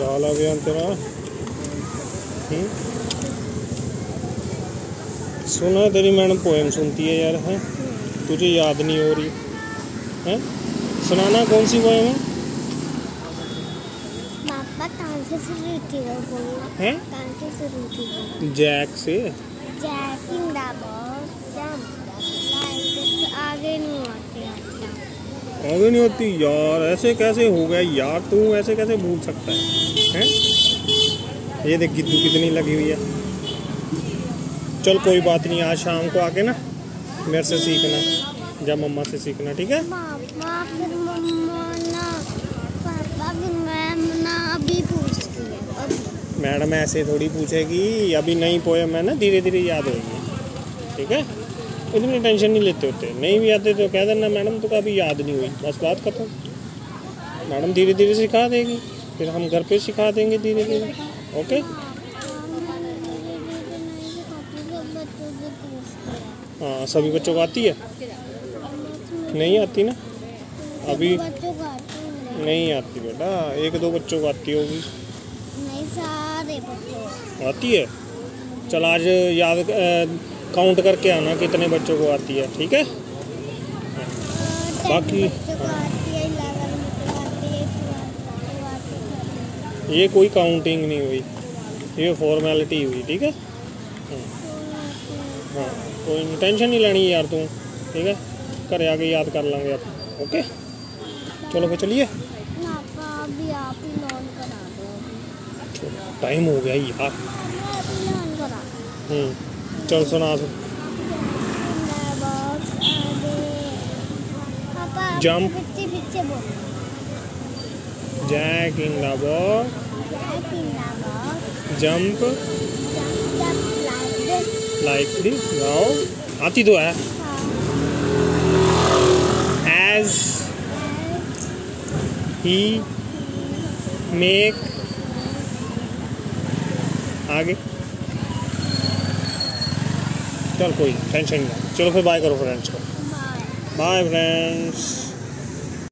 गया तेरा हम्म? सुना तेरी मैडम पोएम सुनती है यार है? तुझे याद नहीं हो रही। है? सुनाना कौन सी पोएम है? हैं? जैक से। Jack in the box jump like आगे नहीं होते आता आगे नहीं होती। यार ऐसे कैसे हो गया? यार तू ऐसे कैसे भूल सकता है? हैं? ये देख गिद्दू कितनी लगी हुई है। चल कोई बात नहीं आज शाम को आके ना मेरे से सीखना जब मम्मा से सीखना ठीक है? है मैडम ऐसे थोड़ी पूछेगी अभी नहीं पोए है ना धीरे धीरे याद होगी ठीक है? इतनी टेंशन नहीं लेते होते। नहीं भी आते तो कह देना मैडम तो कभी याद नहीं हुई। बस बात खत्म। मैडम धीरे धीरे सिखा देगी फिर हम घर पे सिखा देंगे धीरे धीरे ओके? हाँ सभी बच्चों को आती है? नहीं आती ना? अभी नहीं आती बेटा एक दो बच्चों को आती होगी। नहीं सारे बच्चों आती है? चल आज याद काउंट करके आना कितने बच्चों को आती है ठीक है? बाकी- है है है ये कोई काउंटिंग नहीं हुई। ये फॉर्मेलिटी हुई ठीक है? हाँ कोई टेंशन नहीं लेनी यार तू ठीक है? घर आके याद कर लेंगे आप ओके चलो फिर चलिए। ही टाइम हो गया यार। ही हम्म। चल सुना बोलो जैक इन जंप लाइक दी गाओ आती तो है। एज ही मेक आगे। चल कोई टेंशन नहीं चलो फिर बाय करो फ्रेंड्स को। Bye friends